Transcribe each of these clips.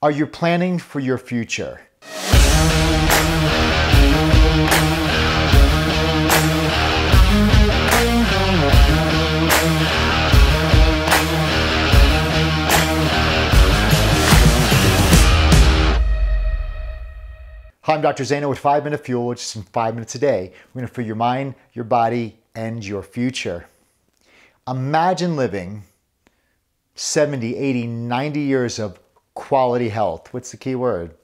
Are you planning for your future? Hi, I'm Dr. Zaino with 5 Minute Fuel, which is in 5 minutes a day. We're going to fuel your mind, your body, and your future. Imagine living 70, 80, 90 years of quality health. What's the key word?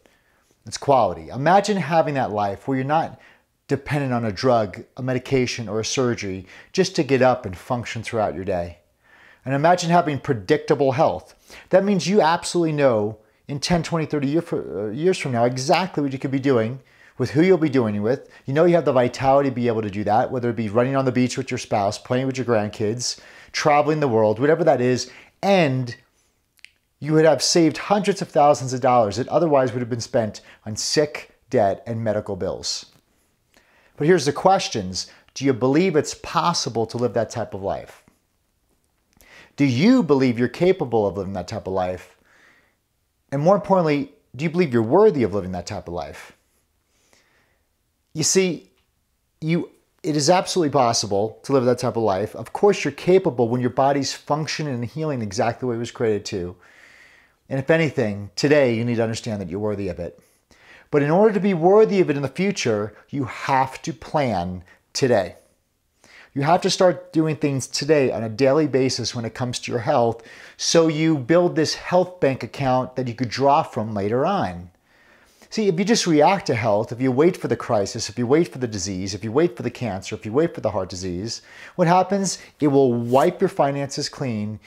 It's quality. Imagine having that life where you're not dependent on a drug, a medication, or a surgery just to get up and function throughout your day. And imagine having predictable health. That means you absolutely know in 10, 20, 30 year uh, years from now exactly what you could be doing with who you'll be doing it with. You know you have the vitality to be able to do that, whether it be running on the beach with your spouse, playing with your grandkids, traveling the world, whatever that is, and you would have saved hundreds of thousands of dollars that otherwise would have been spent on sick, debt, and medical bills. But here's the questions. Do you believe it's possible to live that type of life? Do you believe you're capable of living that type of life? And more importantly, do you believe you're worthy of living that type of life? You see, you it is absolutely possible to live that type of life. Of course, you're capable when your body's functioning and healing exactly the way it was created to. And if anything, today you need to understand that you're worthy of it. But in order to be worthy of it in the future, you have to plan today. You have to start doing things today on a daily basis when it comes to your health so you build this health bank account that you could draw from later on. See, if you just react to health, if you wait for the crisis, if you wait for the disease, if you wait for the cancer, if you wait for the heart disease, what happens? It will wipe your finances clean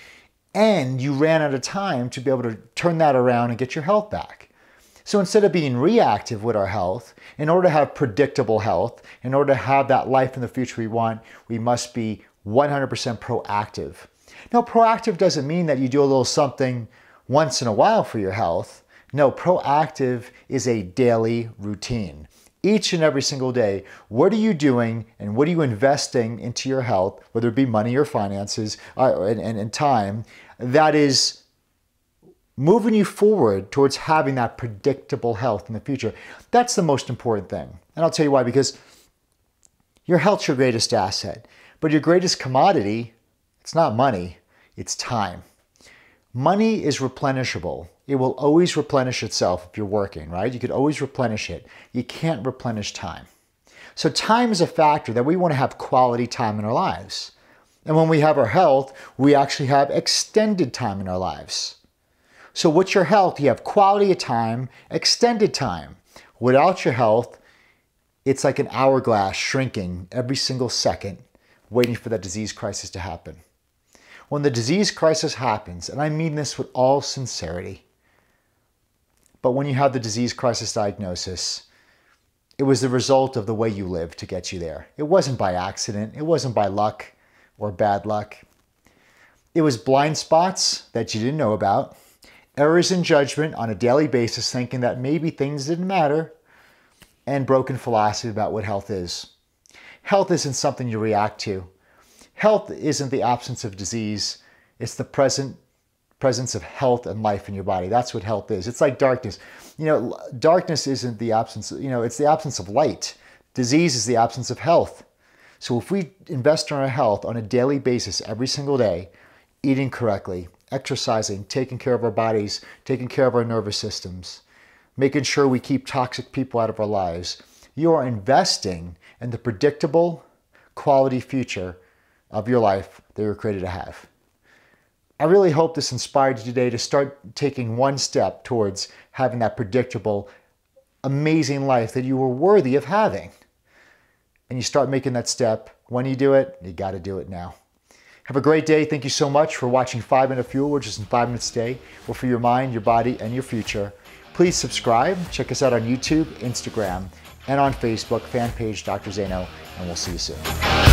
and you ran out of time to be able to turn that around and get your health back. So instead of being reactive with our health, in order to have predictable health, in order to have that life in the future we want, we must be 100% proactive. Now, proactive doesn't mean that you do a little something once in a while for your health. No, proactive is a daily routine. Each and every single day, what are you doing and what are you investing into your health, whether it be money or finances uh, and, and, and time, that is moving you forward towards having that predictable health in the future. That's the most important thing. And I'll tell you why, because your health's your greatest asset, but your greatest commodity, it's not money, it's time. Money is replenishable. It will always replenish itself if you're working, right? You could always replenish it. You can't replenish time. So time is a factor that we want to have quality time in our lives. And when we have our health, we actually have extended time in our lives. So with your health, you have quality of time, extended time. Without your health, it's like an hourglass shrinking every single second, waiting for that disease crisis to happen. When the disease crisis happens, and I mean this with all sincerity, but when you have the disease crisis diagnosis, it was the result of the way you lived to get you there. It wasn't by accident, it wasn't by luck or bad luck. It was blind spots that you didn't know about errors in judgment on a daily basis, thinking that maybe things didn't matter, and broken philosophy about what health is. Health isn't something you react to. Health isn't the absence of disease, it's the present presence of health and life in your body. That's what health is. It's like darkness. You know, darkness isn't the absence, you know, it's the absence of light. Disease is the absence of health. So if we invest in our health on a daily basis every single day, eating correctly, exercising, taking care of our bodies, taking care of our nervous systems, making sure we keep toxic people out of our lives. You are investing in the predictable, quality future of your life that you're created to have. I really hope this inspired you today to start taking one step towards having that predictable, amazing life that you were worthy of having. And you start making that step. When you do it, you got to do it now. Have a great day. Thank you so much for watching 5 Minute Fuel, which is in 5 minutes a day, or for your mind, your body, and your future. Please subscribe. Check us out on YouTube, Instagram, and on Facebook, fan page Dr. Zaino, and we'll see you soon.